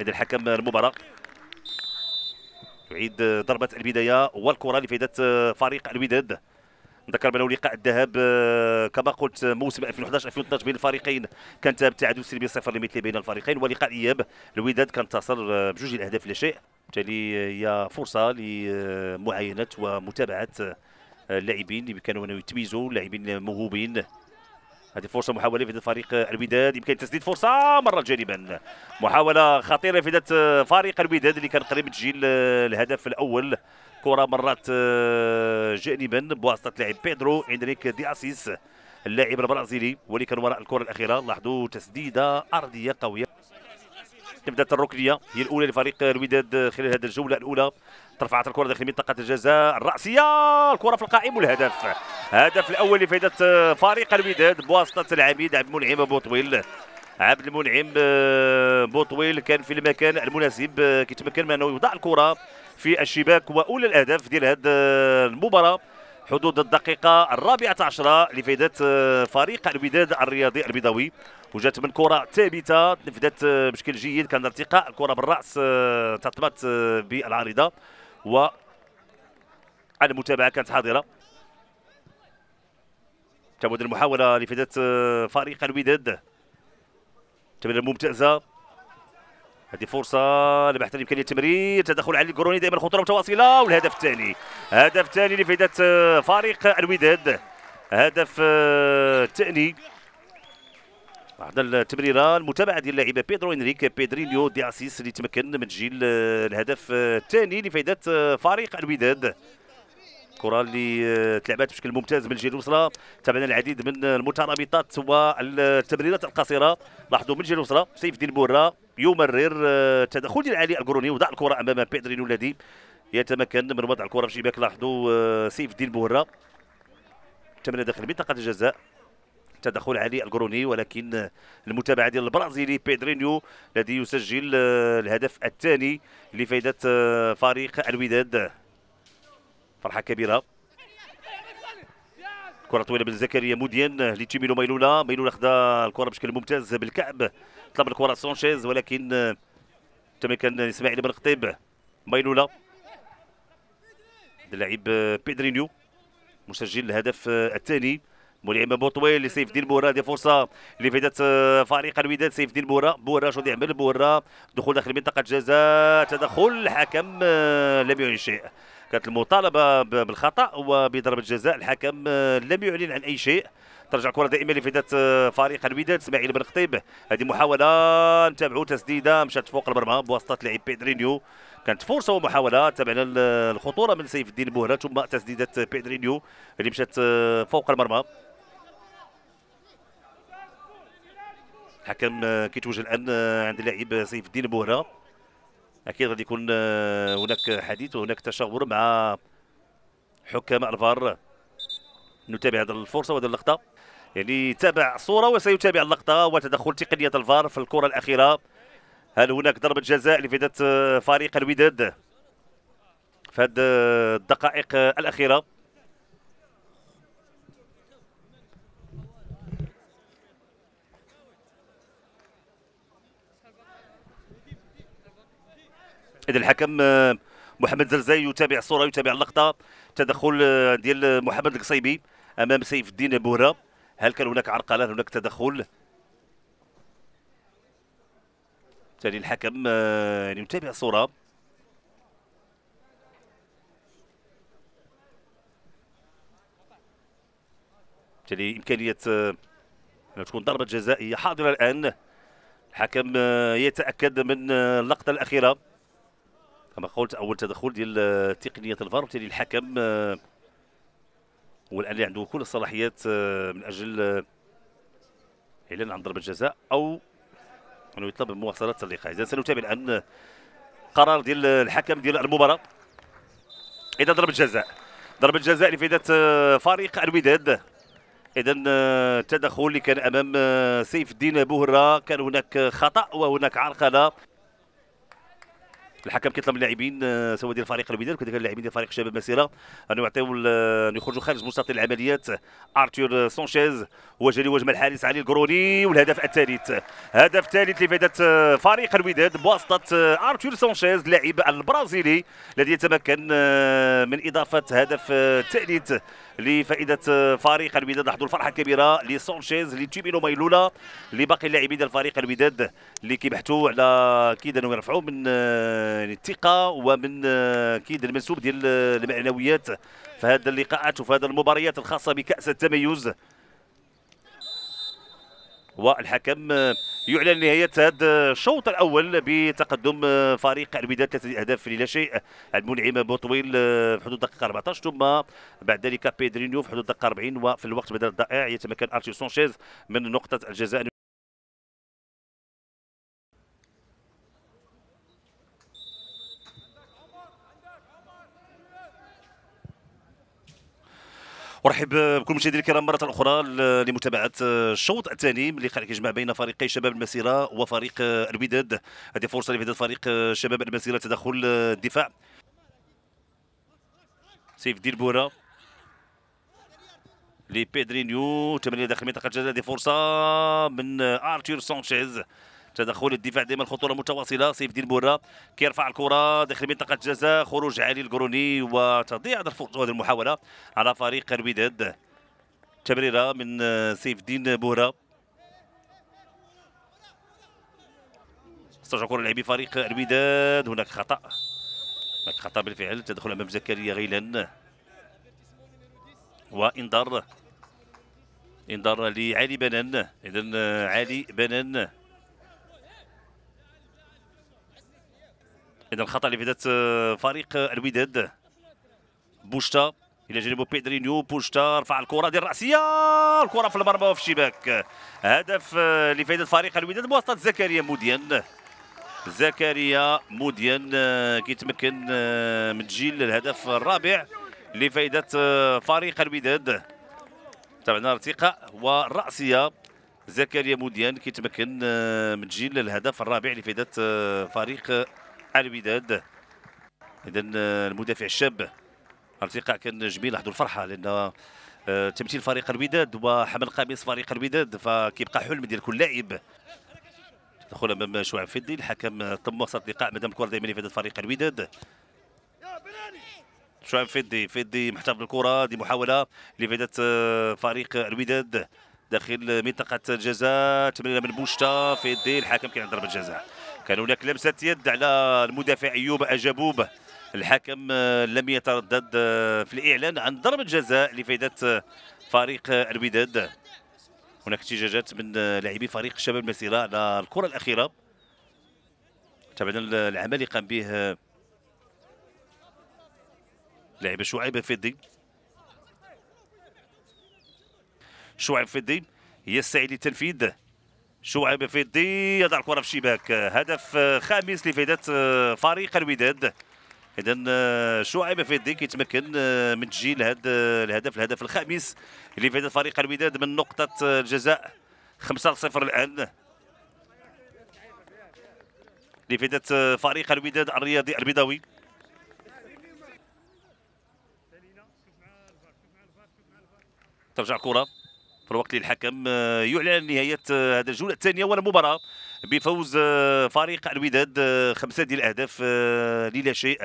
هذا الحكم المباراة. يعيد ضربة البداية والكرة لفائده فريق الوداد. نذكر بانه لقاء الذهاب كما قلت موسم 2011 2012 بين الفريقين. كانت التعادل سلبي صفر لمثل بين الفريقين. ولقاء الاياب الوداد كانتصر آه، بجوج الأهداف لا شيء بالتالي هي فرصة لمعاينة ومتابعة اللاعبين اللي كانوا يتميزوا لاعبين موهوبين. هذه فرصة محاولة في فريق الوداد. يمكن تسديد فرصة مرة جانبا. محاولة خطيرة في فريق الوداد اللي كان قريب تسجيل الهدف الأول. كرة مرات جانبا بواسطة لاعب بيدرو انريك دي أسيس اللاعب البرازيلي واللي كان وراء الكرة الأخيرة. لاحظوا تسديدة أرضية قوية. تبدأ الركنية هي الأولى لفريق الوداد خلال هذه الجولة الأولى. ترفعت الكرة داخل منطقة الجزاء الرأسية. الكرة في القائم والهدف. هدف الأول لفائدة فريق الوداد بواسطة العميد عبد المنعم بوطويل عبد المنعم آه، بوطويل كان في المكان المناسب آه، كيتمكن من أنه يوضع الكرة في الشباك. وأولى الأهداف ديال هذه المباراة حدود الدقيقة الرابعة عشرة لفائدة آه، فريق الوداد الرياضي البيضاوي. وجات من كرة ثابتة نفذت بشكل جيد. كان ارتقاء الكرة بالرأس تطمت بالعارضة. و المتابعة كانت حاضرة. تعود المحاولة لفائدة فريق الوداد. تمريره ممتازه هذه فرصة لبحث الإمكانية التمرير. تدخل علي القروني دائما خطورة متواصلة. والهدف الثاني هدف ثاني آه، فريق الوداد. هدف آه، بعد التمريرة المتابعة ديال اللاعب بيدرو انريك بيدرينيو دي أسيس اللي تمكن من تسجيل الهدف الثاني لفائدة فريق الوداد. الكره اللي تلعبات بشكل ممتاز من الجهه اليسرى تابعنا العديد من المترابطات والتمريرات القصيرة. لاحظوا من الجهه اليسرى سيف الدين بورا يمرر تدخل ديال علي القروني وضع الكرة أمام بيدرينو الذي يتمكن من وضع الكرة في شباك. لاحظوا سيف الدين بورا. تمرير داخل منطقة الجزاء. تدخل علي القروني ولكن المتابعة ديال البرازيلي بيدرينيو الذي يسجل الهدف الثاني لفائده فريق الوداد. فرحة كبيرة. كرة طويلة من زكريا موديان لتيمينو ميلولا. ميلولا خدا الكرة بشكل ممتاز بالكعب. طلب الكرة سانشيز ولكن تمكن إسماعيل بن خطيب. ميلولا. اللاعب بيدرينيو مسجل الهدف الثاني. ملعب بوطويل لسيف الدين بورا دي فرصة لفائدة فريق الوداد سيف الدين بورا. بورا شو يعمل بورا؟ دخول داخل منطقة جزاء تدخل الحكم لم يعلن شيء. كانت المطالبة بالخطأ وبضربة جزاء الحكم آه، لم يعلن عن أي شيء. ترجع كرة دائما آه، فريق الوداد إسماعيل بن خطيب. هذه محاولة نتابعوا تسديدة مشات فوق المرمى بواسطة لعيب بيدرينيو. كانت فرصة ومحاولة تابعنا الخطورة من سيف الدين بوهره ثم تسديدة بيدرينيو اللي مشات آه، فوق المرمى. الحكم كيتوجه الآن عند اللاعب سيف الدين بوهرة. أكيد غادي يكون آه، هناك حديث وهناك تشاور مع حكام الفار. نتابع هذه الفرصة وهذه اللقطة. يعني تابع الصورة وسيتابع اللقطة وتدخل تقنية الفار في الكرة الأخيرة. هل هناك ضربة جزاء لفائدة آه، فريق الوداد في هذه الدقائق الأخيرة؟ اذا الحكم آه، محمد زرزاي يتابع الصورة يتابع اللقطة. تدخل آه، ديال محمد القصيبي أمام سيف الدين بورا هل كان هناك عرقله هناك تدخل. ثاني الحكم آه، يعني يتابع الصورة. بالتالي إمكانية تكون ضربة جزائية. حاضرة الآن. الحكم يتأكد من اللقطة الأخيرة. كما قلت أول تدخل ديال آه، تقنية الفار وبالتالي الحكم آه، هو الآن اللي عنده كل الصلاحيات آه، من أجل إعلان عن ضربة جزاء أو أنه يطلب مواصلة اللقاء إذا سنتابع الآن قرار ديال الحكم ديال المباراة. إذا ضربة جزاء. ضربة جزاء لفائدة فريق الوداد. إذا التدخل اللي كان أمام سيف الدين بورا. كان هناك خطأ وهناك عرقلة. الحكم كيطلب اللاعبين آه، سواء ديال فريق الوداد وكذلك اللاعبين ديال فريق شباب مسيره أن يعطيو أن يخرجوا خارج مستطيل العمليات أرتور سونشيز وجري وجه الحارس علي القروني والهدف الثالث. هدف ثالث لفائدة آه، فريق الوداد بواسطة آه، أرتور سونشيز اللاعب البرازيلي الذي يتمكن من إضافة هدف ثالث. لفائدة فريق الوداد لاحظوا الفرحة الكبيرة لسونشيز لتيمينو مايلولا لباقي اللاعبين ديال فريق الوداد اللي كيبحثوا على كيد انه يرفعوا من آه، الثقة ومن آه، كيد المنسوب ديال المعنويات في هذه اللقاءات وفي هذه المباريات الخاصة بكأس التميز. والحكم يعلن نهاية هذا الشوط الأول بتقدم فريق الوداد ثلاثة أهداف لا شيء. المنعم بوطويل في حدود الدقيقة 14 ثم بعد ذلك بيدرينيو في حدود الدقيقة 40 وفي الوقت بدل الضائع يتمكن أرتي سونشيز من نقطة الجزاء أرحب بكل مشاهدينا الكرام مرة أخرى لمتابعة الشوط الثاني من اللقاء كيجمع بين فريقي شباب المسيرة وفريق الوداد. هذه فرصة لفائدة فريق شباب المسيرة تدخل الدفاع. سيف الدين بورا. لبيدرينيو تمرير داخل منطقه الجزاء. هذه فرصة من ارتير سانشيز. تدخل الدفاع دائما الخطورة متواصله سيف الدين بورا كيرفع الكرة داخل منطقة الجزاء. خروج علي القروني وتضيع هذه المحاولة على فريق الوداد. تمريره من سيف الدين بورا. استرجع كرة لاعبي فريق الوداد. هناك خطأ. هناك خطأ بالفعل. تدخل أمام زكريا غيلان وإنذار. إنذار لعلي بنان. اذا علي بنان. إذا الخطأ اللي آه، فريق الوداد. بوشتا إلى جانب بيدرينيو بوشتا رفع الكرة ديال الراسيه الكرة في المرمى وفي الشباك. هدف آه، لفائده فريق الوداد بواسطة زكريا موديان. زكريا موديان آه، كيتمكن من تجيل الهدف الرابع لفائده فريق الوداد. تابعنا ارتقاء والراسيه زكريا موديان كيتمكن من تجيل الهدف الرابع لفائده فريق الوداد. اذا المدافع الشاب ارتقاء كان جميل لاحظوا الفرحة لأن آه، تمثيل فريق الوداد وحمل قميص فريق الوداد فكيبقى حلم ديال كل لاعب. تدخل أمام شعيب فدي الحكم تم وسط اللقاء مادام الكره دائما لفائده فريق الوداد. شعيب فدي فدي محتفظ بالكرة دي محاولة لفائده آه، فريق الوداد داخل منطقة الجزاء تمريره من بوشتا فدي الحكم كان ضربه جزاء كان هناك لمسة يد على المدافع أيوب أجابوب. الحكم آه، لم يتردد آه، في الإعلان عن ضربة جزاء لفائده آه، فريق الوداد. هناك احتجاجات من لاعبي فريق شباب المسيرة على الكرة الأخيرة. تابعنا العمل اللي قام به لاعب شعيب فدي شعيب فدي يستعيد للتنفيذ. شعيب فيدي يضع الكرة في الشباك. هدف خامس لفائده فريق الوداد. اذا شعيب فيدي كيتمكن من تسجيل هذا الهدف الهدف الخامس لفائده فريق الوداد من نقطة الجزاء. 5 0 الآن. لفائده فريق الوداد الرياضي البيضاوي. ترجع الكرة. في الوقت اللي الحكم آه، يعلن نهاية آه، هذه الجولة الثانية والمباراه بفوز آه، فريق الوداد خمسة ديال الأهداف للا شيء.